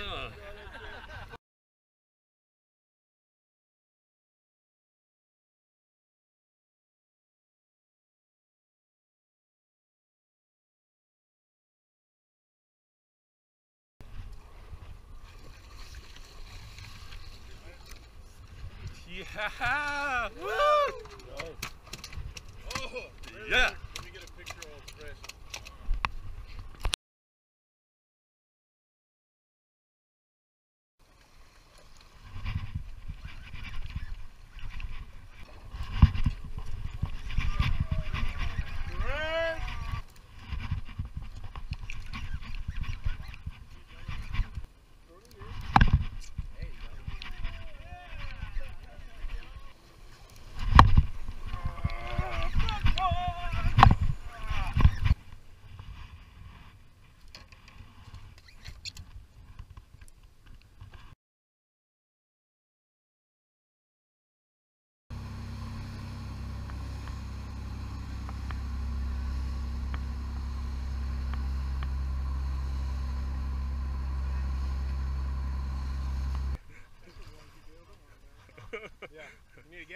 Yeah! Woo! Oh. oh yeah!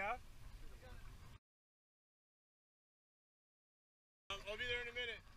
Um, I'll be there in a minute.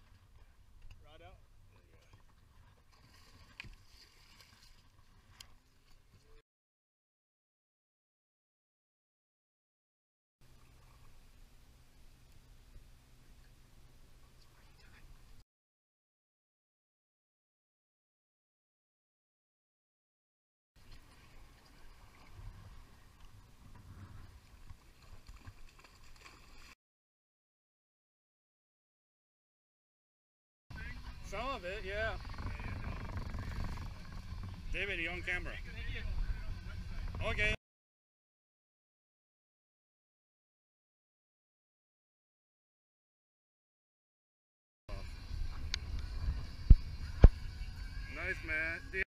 Some of it, yeah. David, you on camera? Okay. Nice, man.